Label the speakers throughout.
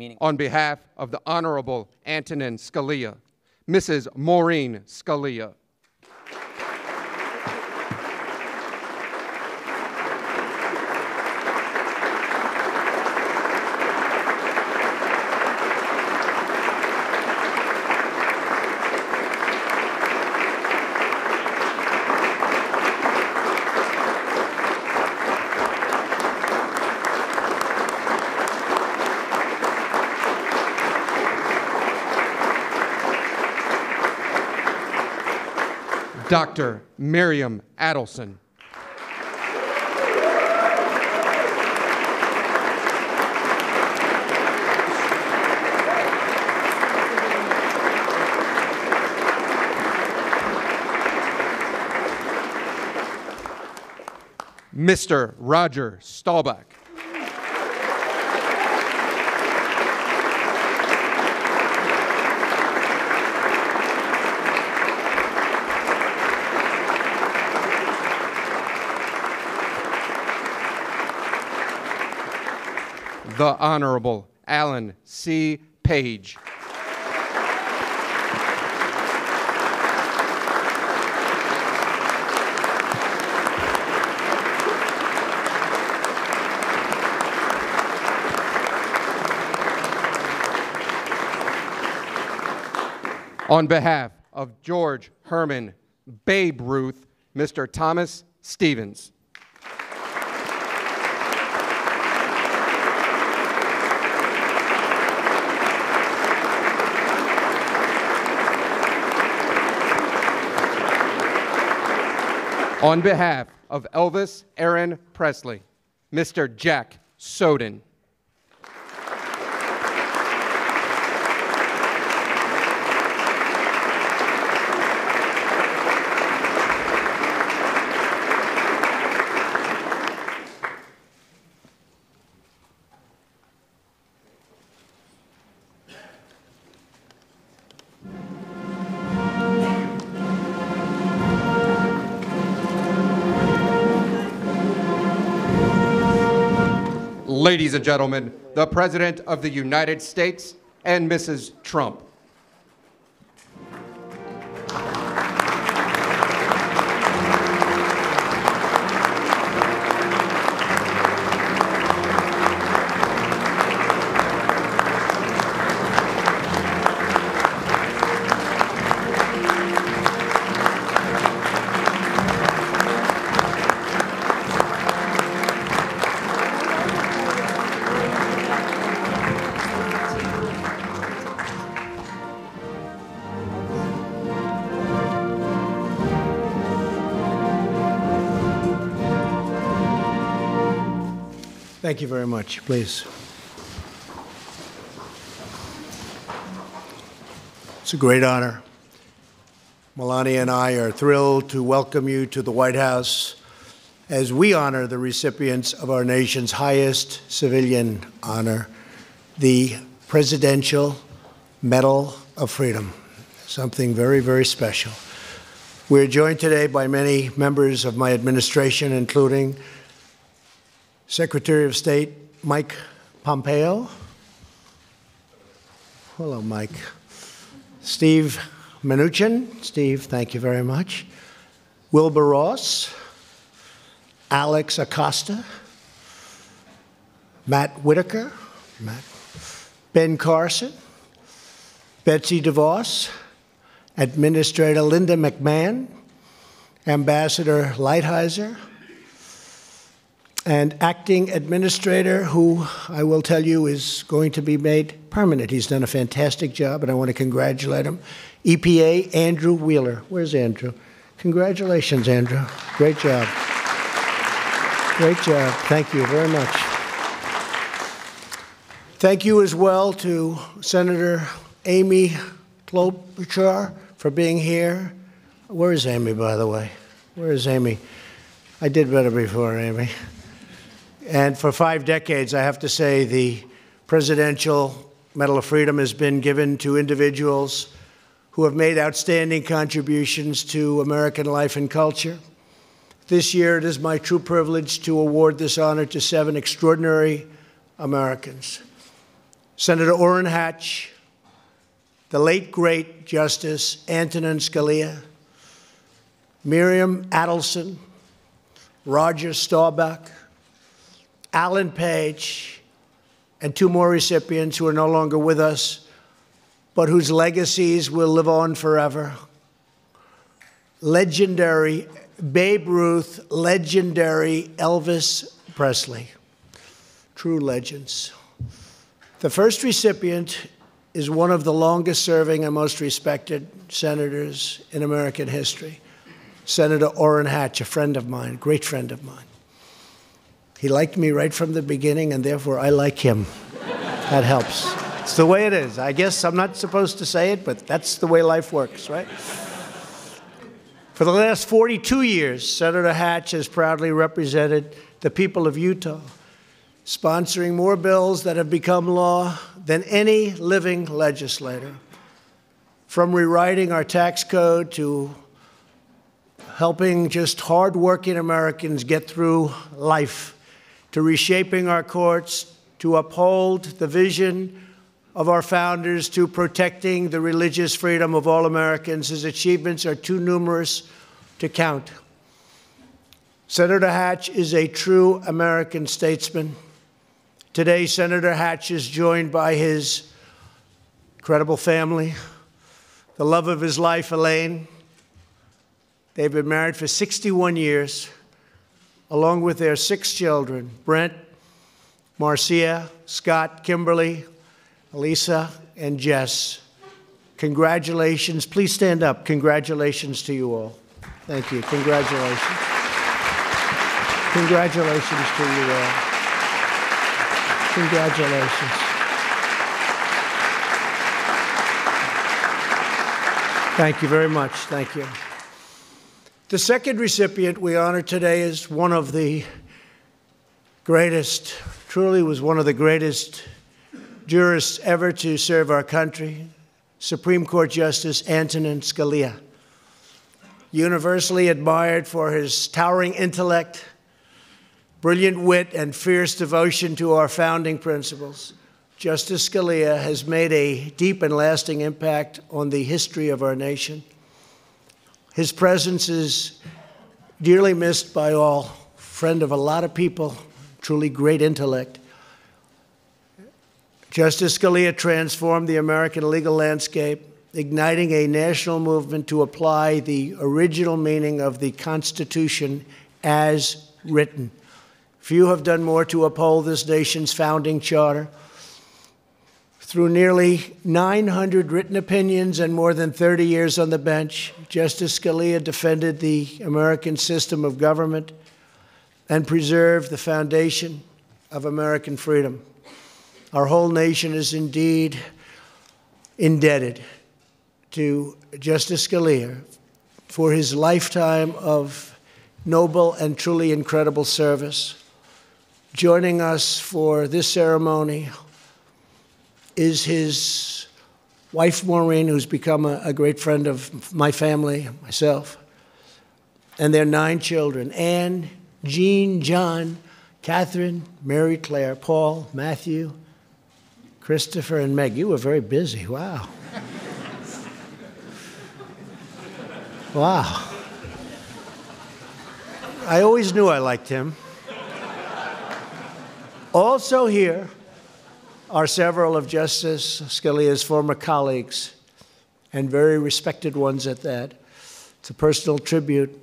Speaker 1: meaning.
Speaker 2: On behalf of the Honorable Antonin Scalia, Mrs. Maureen Scalia. Dr. Miriam Adelson. Mr. Roger Staubach. The Honorable Alan C. Page. On behalf of George Herman Babe Ruth, Mr. Thomas Stevens. On behalf of Elvis Aaron Presley, Mr. Jack Soden. Ladies and gentlemen, the President of the United States and Mrs. Trump.
Speaker 3: Thank you very much. Please. It's a great honor. Melania and I are thrilled to welcome you to the White House as we honor the recipients of our nation's highest civilian honor, the Presidential Medal of Freedom. Something very, very special. We're joined today by many members of my administration, including Secretary of State Mike Pompeo. Hello, Mike. Steve Mnuchin. Steve, thank you very much. Wilbur Ross. Alex Acosta. Matt Whitaker. Matt. Ben Carson. Betsy DeVos. Administrator Linda McMahon. Ambassador Lighthizer and acting administrator who I will tell you is going to be made permanent. He's done a fantastic job, and I want to congratulate him. EPA, Andrew Wheeler. Where's Andrew? Congratulations, Andrew. Great job. Great job. Thank you very much. Thank you as well to Senator Amy Klobuchar for being here. Where is Amy, by the way? Where is Amy? I did better before, Amy. And for five decades, I have to say, the Presidential Medal of Freedom has been given to individuals who have made outstanding contributions to American life and culture. This year, it is my true privilege to award this honor to seven extraordinary Americans. Senator Orrin Hatch, the late great Justice Antonin Scalia, Miriam Adelson, Roger Staubach, Alan Page, and two more recipients who are no longer with us, but whose legacies will live on forever. Legendary Babe Ruth, legendary Elvis Presley. True legends. The first recipient is one of the longest serving and most respected senators in American history. Senator Orrin Hatch, a friend of mine, great friend of mine. He liked me right from the beginning, and therefore I like him. that helps. It's the way it is. I guess I'm not supposed to say it, but that's the way life works, right? For the last 42 years, Senator Hatch has proudly represented the people of Utah, sponsoring more bills that have become law than any living legislator. From rewriting our tax code to helping just hardworking Americans get through life, to reshaping our courts, to uphold the vision of our founders to protecting the religious freedom of all Americans. His achievements are too numerous to count. Senator Hatch is a true American statesman. Today, Senator Hatch is joined by his incredible family, the love of his life, Elaine. They've been married for 61 years, along with their six children Brent, Marcia, Scott, Kimberly, Elisa, and Jess. Congratulations. Please stand up. Congratulations to you all. Thank you. Congratulations. Congratulations to you all. Congratulations. Thank you very much. Thank you. The second recipient we honor today is one of the greatest, truly was one of the greatest jurists ever to serve our country, Supreme Court Justice Antonin Scalia. Universally admired for his towering intellect, brilliant wit, and fierce devotion to our founding principles, Justice Scalia has made a deep and lasting impact on the history of our nation. His presence is dearly missed by all, friend of a lot of people, truly great intellect. Justice Scalia transformed the American legal landscape, igniting a national movement to apply the original meaning of the Constitution as written. Few have done more to uphold this nation's founding charter through nearly 900 written opinions and more than 30 years on the bench, Justice Scalia defended the American system of government and preserved the foundation of American freedom. Our whole nation is indeed indebted to Justice Scalia for his lifetime of noble and truly incredible service. Joining us for this ceremony is his wife, Maureen, who's become a, a, great friend of my family, myself, and their nine children Anne, Jean, John, Catherine, Mary Claire, Paul, Matthew, Christopher, and Meg. You were very busy. Wow. wow. I always knew I liked him. Also, here, are several of Justice Scalia's former colleagues, and very respected ones at that. It's a personal tribute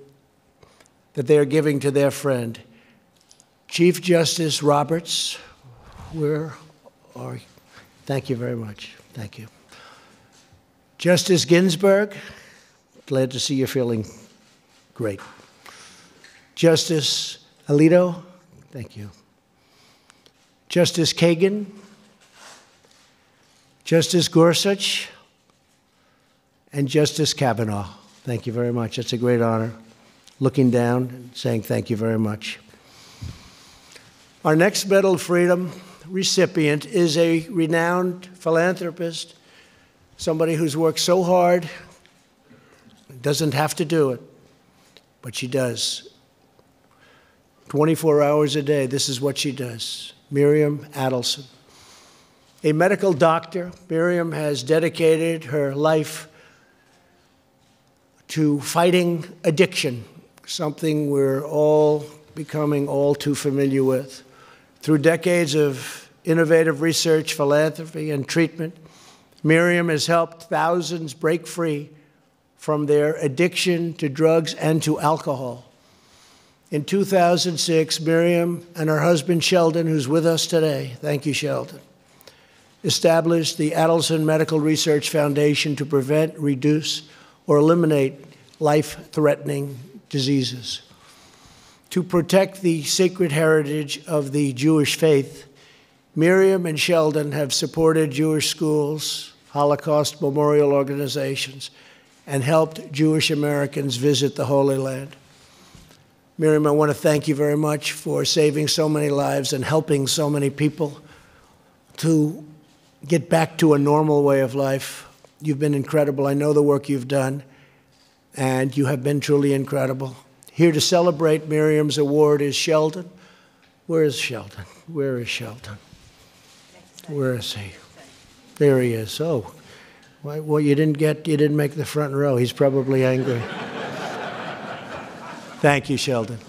Speaker 3: that they are giving to their friend. Chief Justice Roberts, where are? Thank you very much. Thank you. Justice Ginsburg, glad to see you're feeling great. Justice Alito, thank you. Justice Kagan, Justice Gorsuch and Justice Kavanaugh. Thank you very much. It's a great honor. Looking down and saying thank you very much. Our next Medal of Freedom recipient is a renowned philanthropist, somebody who's worked so hard, doesn't have to do it, but she does. 24 hours a day, this is what she does. Miriam Adelson. A medical doctor, Miriam has dedicated her life to fighting addiction, something we're all becoming all too familiar with. Through decades of innovative research, philanthropy, and treatment, Miriam has helped thousands break free from their addiction to drugs and to alcohol. In 2006, Miriam and her husband Sheldon, who's with us today, thank you, Sheldon, established the Adelson Medical Research Foundation to prevent, reduce, or eliminate life threatening diseases. To protect the sacred heritage of the Jewish faith, Miriam and Sheldon have supported Jewish schools, Holocaust memorial organizations, and helped Jewish Americans visit the Holy Land. Miriam, I want to thank you very much for saving so many lives and helping so many people to get back to a normal way of life. You've been incredible. I know the work you've done, and you have been truly incredible. Here to celebrate Miriam's award is Sheldon. Where is Sheldon? Where is Sheldon? Where is he? There he is. Oh, well, you didn't get, you didn't make the front row. He's probably angry. Thank you, Sheldon.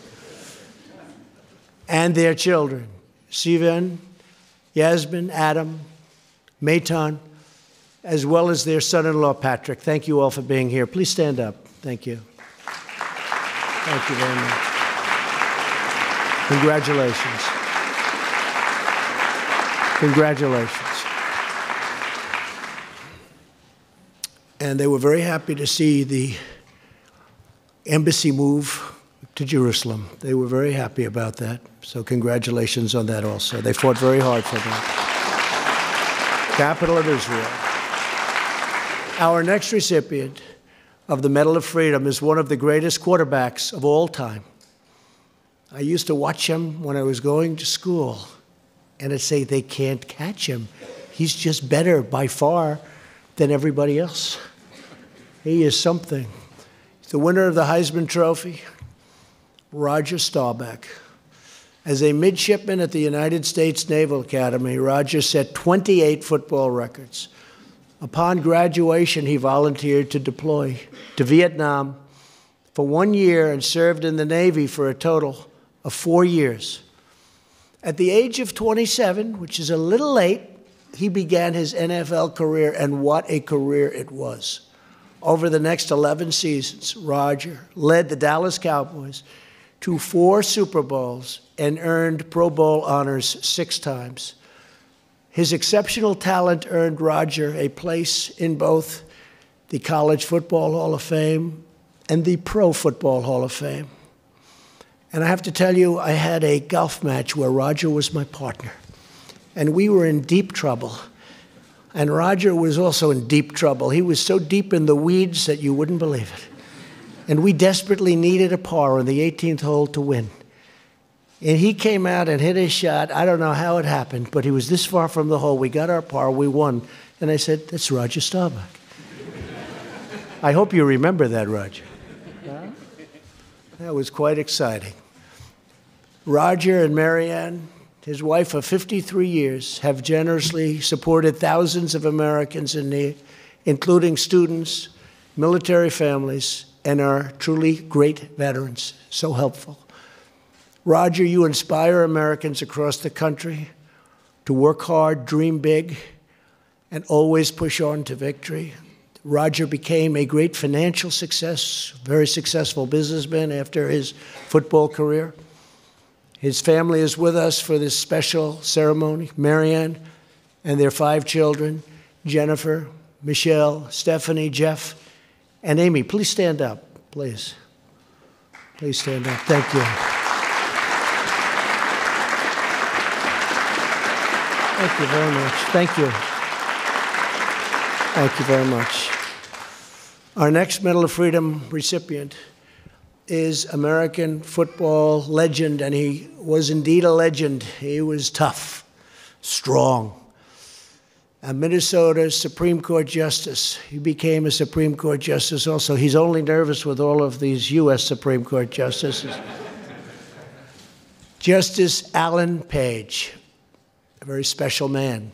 Speaker 3: And their children, Sivan, Yasmin, Adam, Matan, as well as their son in law, Patrick. Thank you all for being here. Please stand up. Thank you. Thank you very much. Congratulations. Congratulations. And they were very happy to see the embassy move to Jerusalem. They were very happy about that. So, congratulations on that also. They fought very hard for that. Capital of Israel. Our next recipient of the Medal of Freedom is one of the greatest quarterbacks of all time. I used to watch him when I was going to school, and I'd say, they can't catch him. He's just better by far than everybody else. He is something. The winner of the Heisman Trophy, Roger Staubach. As a midshipman at the United States Naval Academy, Roger set 28 football records. Upon graduation, he volunteered to deploy to Vietnam for one year and served in the Navy for a total of four years. At the age of 27, which is a little late, he began his NFL career, and what a career it was. Over the next 11 seasons, Roger led the Dallas Cowboys to four Super Bowls and earned Pro Bowl honors six times. His exceptional talent earned Roger a place in both the College Football Hall of Fame and the Pro Football Hall of Fame. And I have to tell you, I had a golf match where Roger was my partner and we were in deep trouble. And Roger was also in deep trouble. He was so deep in the weeds that you wouldn't believe it. And we desperately needed a par on the 18th hole to win. And he came out and hit his shot. I don't know how it happened, but he was this far from the hole. We got our par, we won. And I said, That's Roger Staubach. I hope you remember that, Roger. That was quite exciting. Roger and Marianne his wife of 53 years, have generously supported thousands of Americans in need, including students, military families, and our truly great veterans. So helpful. Roger, you inspire Americans across the country to work hard, dream big, and always push on to victory. Roger became a great financial success, very successful businessman after his football career. His family is with us for this special ceremony Marianne and their five children Jennifer, Michelle, Stephanie, Jeff, and Amy. Please stand up, please. Please stand up. Thank you. Thank you very much. Thank you. Thank you very much. Our next Medal of Freedom recipient is American football legend, and he was indeed a legend. He was tough, strong. A Minnesota Supreme Court justice. He became a Supreme Court justice also. He's only nervous with all of these U.S. Supreme Court justices. Justice Alan Page, a very special man.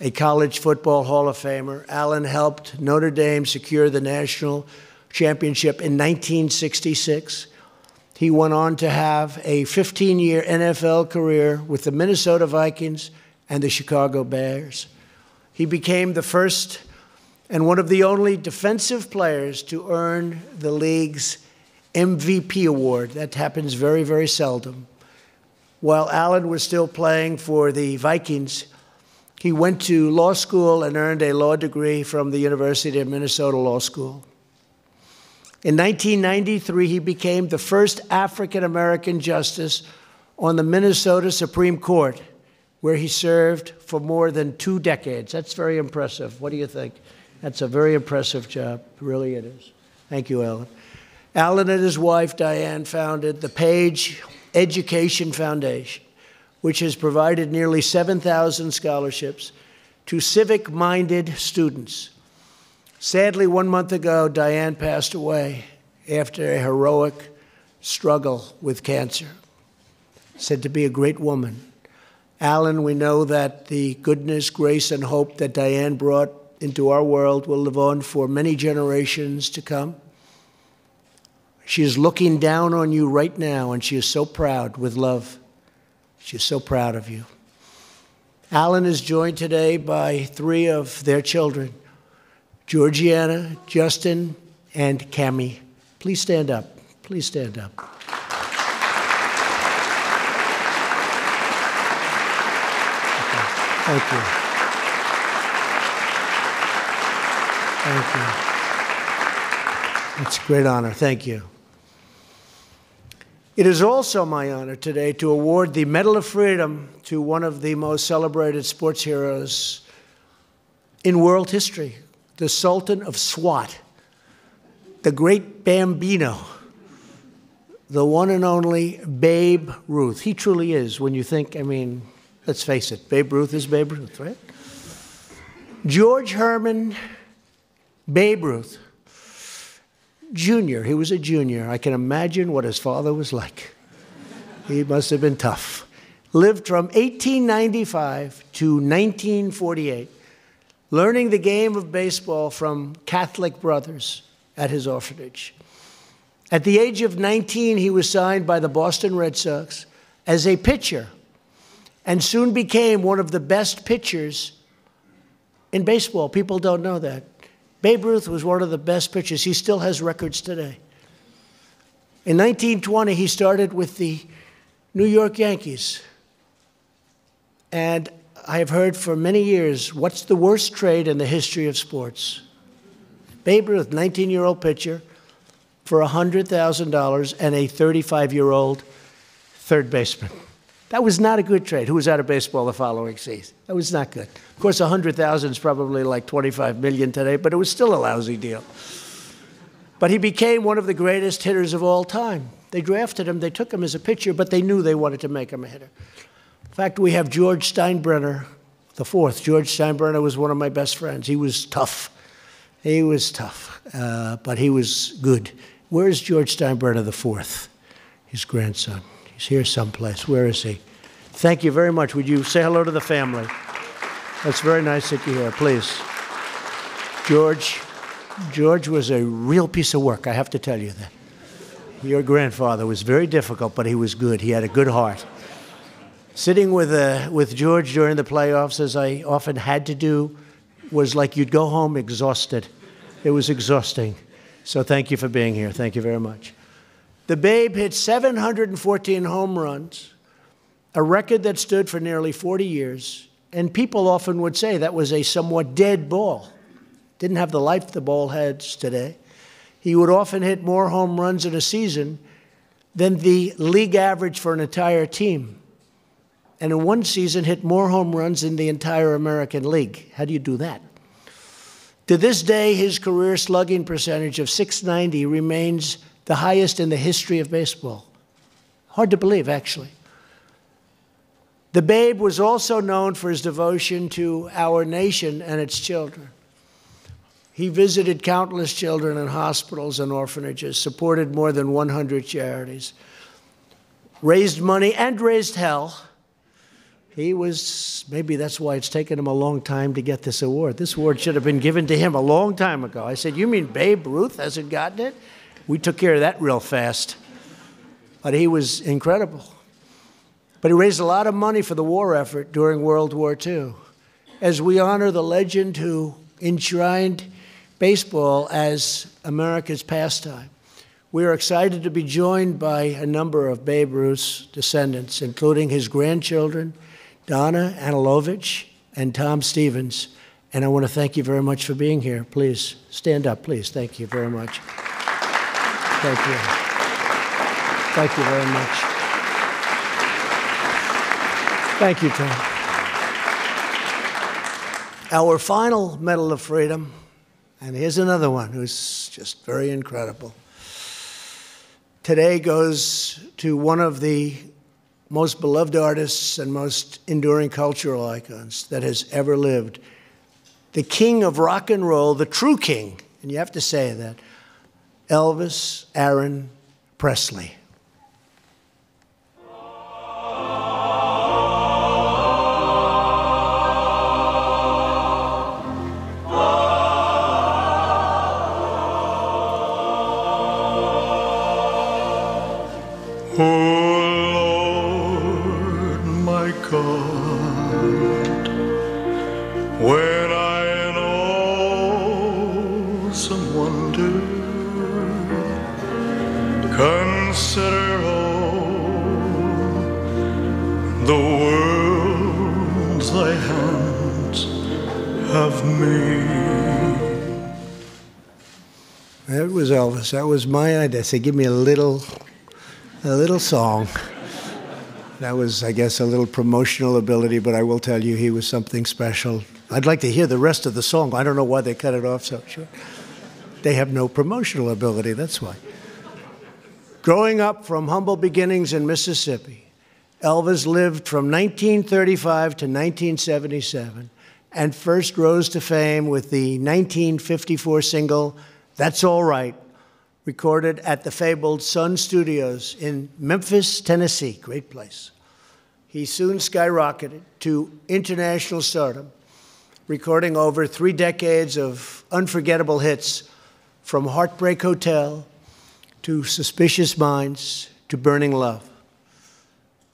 Speaker 3: a college football Hall of Famer. Alan helped Notre Dame secure the national championship in 1966. He went on to have a 15 year NFL career with the Minnesota Vikings and the Chicago Bears. He became the first and one of the only defensive players to earn the league's MVP award. That happens very, very seldom. While Alan was still playing for the Vikings, he went to law school and earned a law degree from the University of Minnesota Law School. In 1993, he became the first African American justice on the Minnesota Supreme Court, where he served for more than two decades. That's very impressive. What do you think? That's a very impressive job. Really, it is. Thank you, Alan. Alan and his wife, Diane, founded the Page Education Foundation, which has provided nearly 7,000 scholarships to civic minded students. Sadly, one month ago, Diane passed away after a heroic struggle with cancer. Said to be a great woman. Alan, we know that the goodness, grace, and hope that Diane brought into our world will live on for many generations to come. She is looking down on you right now, and she is so proud with love. She is so proud of you. Alan is joined today by three of their children Georgiana, Justin, and Cami. Please stand up. Please stand up. Thank you. Thank you. It's a great honor. Thank you. It is also my honor today to award the Medal of Freedom to one of the most celebrated sports heroes in world history, the Sultan of SWAT, the great Bambino, the one and only Babe Ruth. He truly is, when you think, I mean, let's face it, Babe Ruth is Babe Ruth, right? George Herman Babe Ruth Jr., he was a junior. I can imagine what his father was like. He must have been tough. Lived from 1895 to 1948, learning the game of baseball from Catholic brothers at his orphanage. At the age of 19, he was signed by the Boston Red Sox as a pitcher and soon became one of the best pitchers in baseball. People don't know that. Babe Ruth was one of the best pitchers. He still has records today. In 1920, he started with the New York Yankees. And I have heard for many years what's the worst trade in the history of sports? Babe Ruth, 19 year old pitcher, for $100,000 and a 35 year old third baseman. That was not a good trade. Who was out of baseball the following season? That was not good. Of course, 100,000 is probably like 25 million today, but it was still a lousy deal. But he became one of the greatest hitters of all time. They drafted him, they took him as a pitcher, but they knew they wanted to make him a hitter. In fact, we have George Steinbrenner, the fourth. George Steinbrenner was one of my best friends. He was tough. He was tough, uh, but he was good. Where's George Steinbrenner, the fourth? His grandson. He's here someplace. Where is he? Thank you very much. Would you say hello to the family? That's very nice that you're here. Please. George, George was a real piece of work, I have to tell you that. Your grandfather was very difficult, but he was good. He had a good heart. Sitting with, uh, with George during the playoffs, as I often had to do, was like you'd go home exhausted. It was exhausting. So thank you for being here. Thank you very much. The Babe hit 714 home runs, a record that stood for nearly 40 years. And people often would say that was a somewhat dead ball. Didn't have the life the ball has today. He would often hit more home runs in a season than the league average for an entire team. And in one season, hit more home runs than the entire American League. How do you do that? To this day, his career slugging percentage of 690 remains the highest in the history of baseball. Hard to believe, actually. The Babe was also known for his devotion to our nation and its children. He visited countless children in hospitals and orphanages, supported more than 100 charities, raised money and raised hell. He was, maybe that's why it's taken him a long time to get this award. This award should have been given to him a long time ago. I said, You mean Babe Ruth hasn't gotten it? We took care of that real fast. But he was incredible. But he raised a lot of money for the war effort during World War II. As we honor the legend who enshrined baseball as America's pastime, we are excited to be joined by a number of Babe Ruth's descendants, including his grandchildren, Donna Anilovich and Tom Stevens. And I want to thank you very much for being here. Please stand up, please. Thank you very much. Thank you. Thank you very much. Thank you, Tom. Our final Medal of Freedom, and here's another one who's just very incredible. Today goes to one of the most beloved artists and most enduring cultural icons that has ever lived. The king of rock and roll, the true king, and you have to say that, Elvis Aaron Presley.
Speaker 1: When
Speaker 3: That was my idea. I said, give me a little, a little song. That was, I guess, a little promotional ability, but I will tell you he was something special. I'd like to hear the rest of the song. I don't know why they cut it off so short. They have no promotional ability, that's why. Growing up from humble beginnings in Mississippi, Elvis lived from 1935 to 1977 and first rose to fame with the 1954 single, That's All Right, recorded at the fabled Sun Studios in Memphis, Tennessee. Great place. He soon skyrocketed to international stardom, recording over three decades of unforgettable hits from Heartbreak Hotel to Suspicious Minds to Burning Love.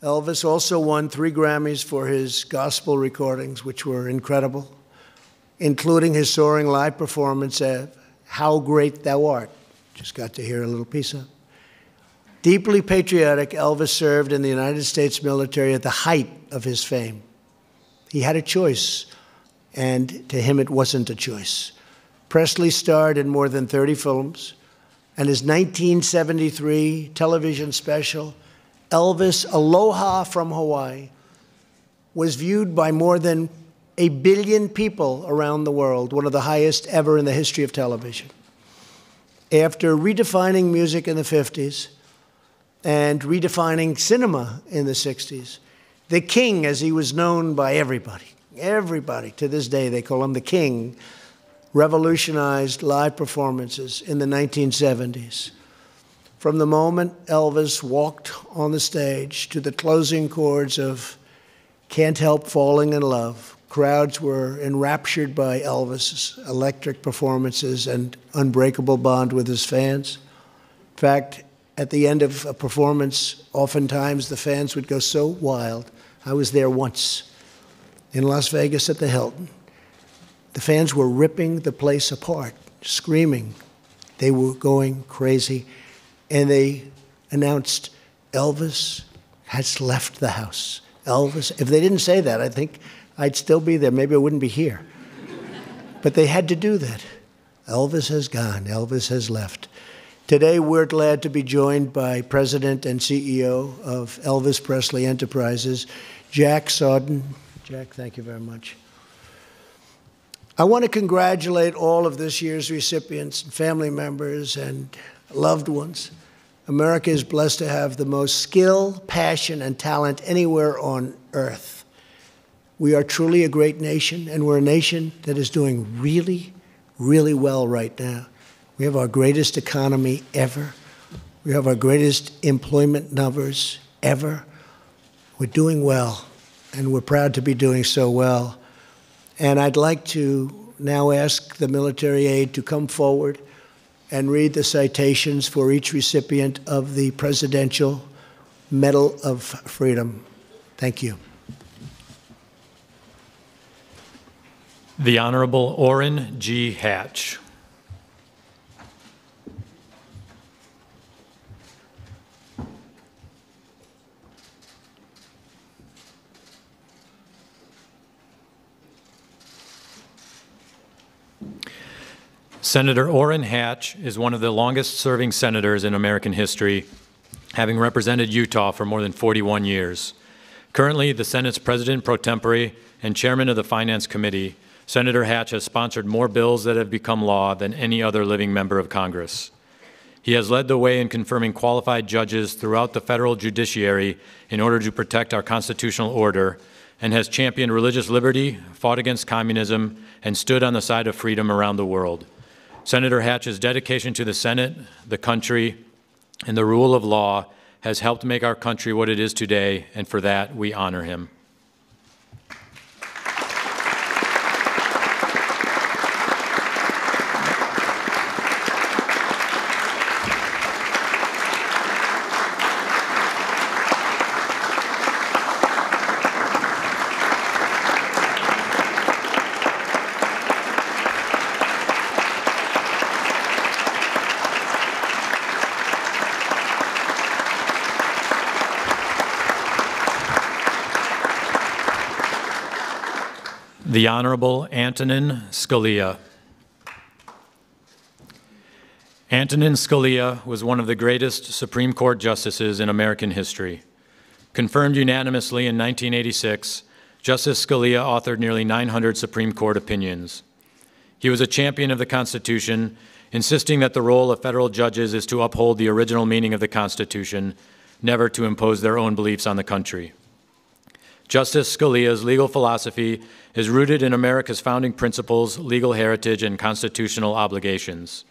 Speaker 3: Elvis also won three Grammys for his gospel recordings, which were incredible, including his soaring live performance of How Great Thou Art. Just got to hear a little piece of. Deeply patriotic, Elvis served in the United States military at the height of his fame. He had a choice, and to him it wasn't a choice. Presley starred in more than 30 films, and his 1973 television special, Elvis Aloha from Hawaii, was viewed by more than a billion people around the world, one of the highest ever in the history of television. After redefining music in the 50s and redefining cinema in the 60s, the king, as he was known by everybody, everybody to this day, they call him the king, revolutionized live performances in the 1970s. From the moment Elvis walked on the stage to the closing chords of Can't Help Falling in Love, crowds were enraptured by Elvis's electric performances and unbreakable bond with his fans. In fact, at the end of a performance, oftentimes the fans would go so wild. I was there once in Las Vegas at the Hilton. The fans were ripping the place apart, screaming. They were going crazy. And they announced Elvis has left the house. Elvis, if they didn't say that, I think I'd still be there. Maybe I wouldn't be here. but they had to do that. Elvis has gone, Elvis has left. Today, we're glad to be joined by President and CEO of Elvis Presley Enterprises, Jack Soden. Jack, thank you very much. I want to congratulate all of this year's recipients family members and loved ones. America is blessed to have the most skill, passion, and talent anywhere on earth. We are truly a great nation, and we're a nation that is doing really, really well right now. We have our greatest economy ever. We have our greatest employment numbers ever. We're doing well. and we're proud to be doing so well. And I'd like to now ask the military aide to come forward and read the citations for each recipient of the Presidential Medal of Freedom. Thank you.
Speaker 4: The Honorable Orrin G. Hatch. Senator Orrin Hatch is one of the longest serving senators in American history, having represented Utah for more than 41 years. Currently, the Senate's president pro tempore and chairman of the Finance Committee, Senator Hatch has sponsored more bills that have become law than any other living member of Congress. He has led the way in confirming qualified judges throughout the federal judiciary in order to protect our constitutional order and has championed religious liberty, fought against communism, and stood on the side of freedom around the world. Senator Hatch's dedication to the Senate, the country, and the rule of law has helped make our country what it is today, and for that we honor him. The Honorable Antonin Scalia. Antonin Scalia was one of the greatest Supreme Court justices in American history. Confirmed unanimously in 1986, Justice Scalia authored nearly 900 Supreme Court opinions. He was a champion of the Constitution, insisting that the role of federal judges is to uphold the original meaning of the Constitution, never to impose their own beliefs on the country. Justice Scalia's legal philosophy is rooted in America's founding principles, legal heritage, and constitutional obligations.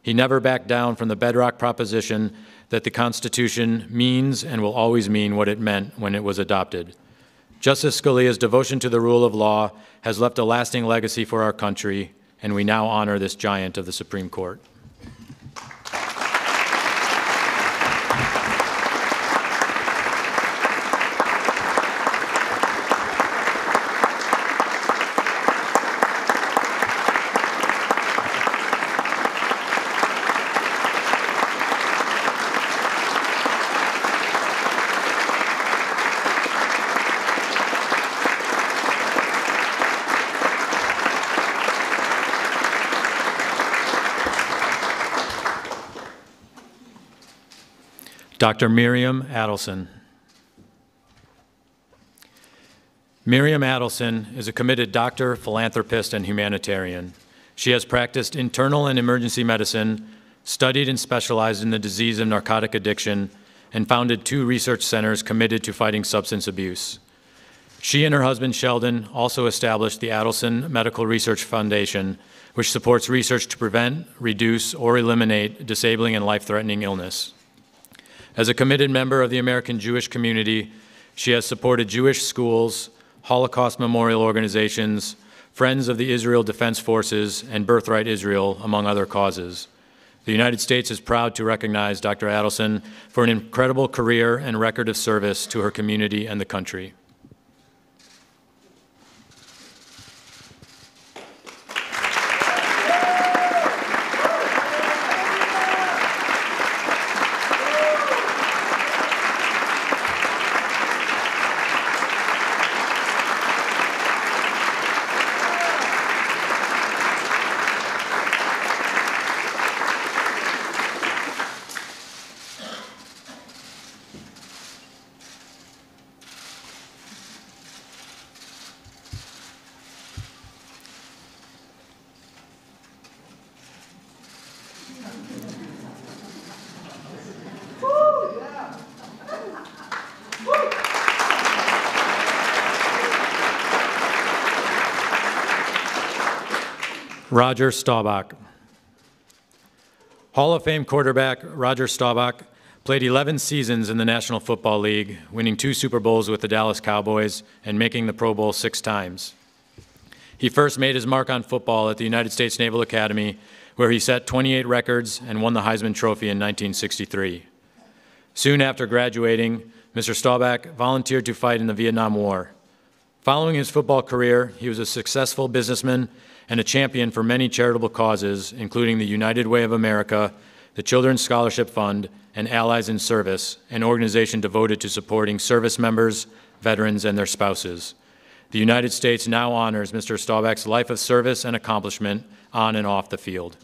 Speaker 4: He never backed down from the bedrock proposition that the Constitution means and will always mean what it meant when it was adopted. Justice Scalia's devotion to the rule of law has left a lasting legacy for our country, and we now honor this giant of the Supreme Court. Dr. Miriam Adelson. Miriam Adelson is a committed doctor, philanthropist, and humanitarian. She has practiced internal and emergency medicine, studied and specialized in the disease of narcotic addiction, and founded two research centers committed to fighting substance abuse. She and her husband Sheldon also established the Adelson Medical Research Foundation, which supports research to prevent, reduce, or eliminate disabling and life threatening illness. As a committed member of the American Jewish community, she has supported Jewish schools, Holocaust memorial organizations, Friends of the Israel Defense Forces, and Birthright Israel, among other causes. The United States is proud to recognize Dr. Adelson for an incredible career and record of service to her community and the country. Roger Staubach. Hall of Fame quarterback Roger Staubach played 11 seasons in the National Football League, winning two Super Bowls with the Dallas Cowboys and making the Pro Bowl six times. He first made his mark on football at the United States Naval Academy, where he set 28 records and won the Heisman Trophy in 1963. Soon after graduating, Mr. Staubach volunteered to fight in the Vietnam War. Following his football career, he was a successful businessman and a champion for many charitable causes, including the United Way of America, the Children's Scholarship Fund, and Allies in Service, an organization devoted to supporting service members, veterans, and their spouses. The United States now honors Mr. Staubach's life of service and accomplishment on and off the field.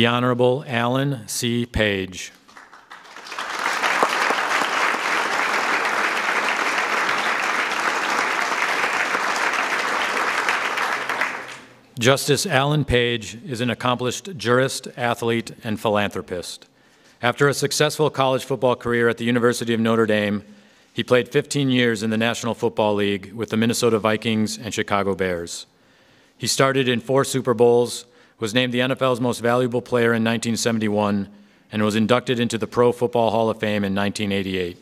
Speaker 4: The Honorable Alan C. Page. Justice Alan Page is an accomplished jurist, athlete, and philanthropist. After a successful college football career at the University of Notre Dame, he played 15 years in the National Football League with the Minnesota Vikings and Chicago Bears. He started in four Super Bowls, was named the NFL's most valuable player in 1971, and was inducted into the Pro Football Hall of Fame in 1988.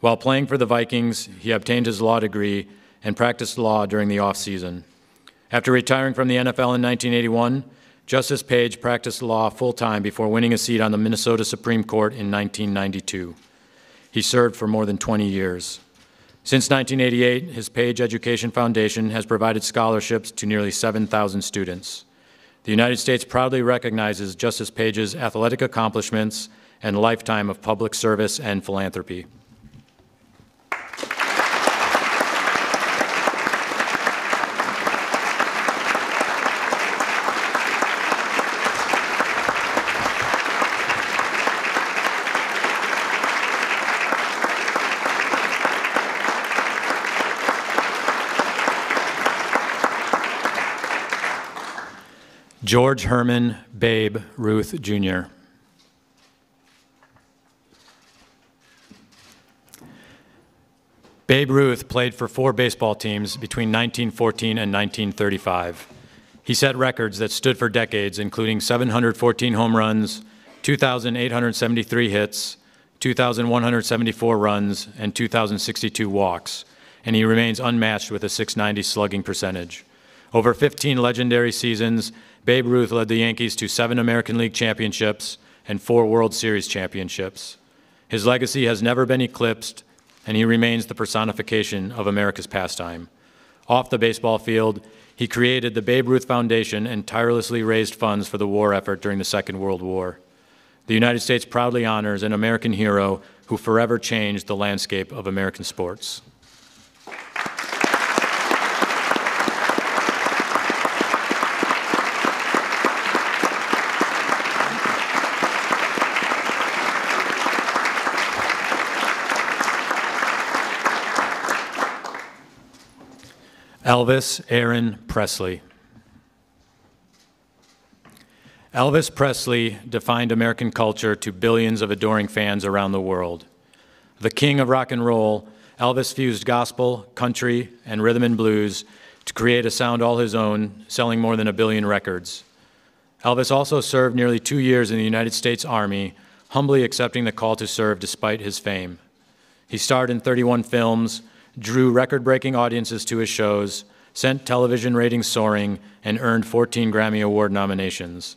Speaker 4: While playing for the Vikings, he obtained his law degree and practiced law during the offseason. After retiring from the NFL in 1981, Justice Page practiced law full time before winning a seat on the Minnesota Supreme Court in 1992. He served for more than 20 years. Since 1988, his Page Education Foundation has provided scholarships to nearly 7,000 students. The United States proudly recognizes Justice Page's athletic accomplishments and lifetime of public service and philanthropy. George Herman Babe Ruth Jr. Babe Ruth played for four baseball teams between 1914 and 1935. He set records that stood for decades, including 714 home runs, 2,873 hits, 2,174 runs, and 2,062 walks, and he remains unmatched with a 690 slugging percentage. Over 15 legendary seasons, Babe Ruth led the Yankees to seven American League championships and four World Series championships. His legacy has never been eclipsed, and he remains the personification of America's pastime. Off the baseball field, he created the Babe Ruth Foundation and tirelessly raised funds for the war effort during the Second World War. The United States proudly honors an American hero who forever changed the landscape of American sports. Elvis Aaron Presley. Elvis Presley defined American culture to billions of adoring fans around the world. The king of rock and roll, Elvis fused gospel, country, and rhythm and blues to create a sound all his own, selling more than a billion records. Elvis also served nearly two years in the United States Army, humbly accepting the call to serve despite his fame. He starred in 31 films, drew record breaking audiences to his shows, sent television ratings soaring, and earned 14 Grammy Award nominations.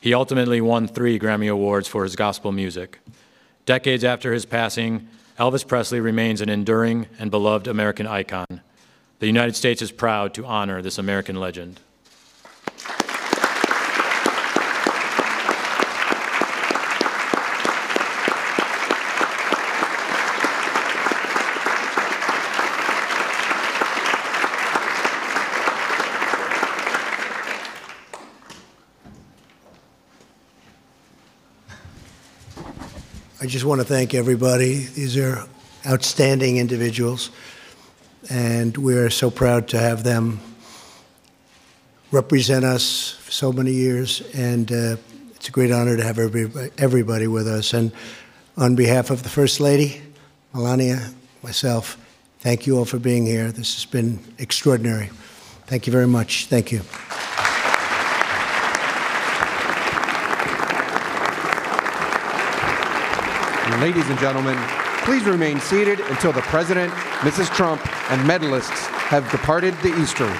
Speaker 4: He ultimately won three Grammy Awards for his gospel music. Decades after his passing, Elvis Presley remains an enduring and beloved American icon. The United States is proud to honor this American legend.
Speaker 3: Just want to thank everybody. These are outstanding individuals. and we're so proud to have them represent us for so many years, and uh, it's a great honor to have everybody, everybody with us. And on behalf of the First Lady, Melania, myself, thank you all for being here. This has been extraordinary. Thank you very much. Thank you.
Speaker 2: Ladies and gentlemen, please remain seated until the President, Mrs. Trump, and medalists have departed the East Room.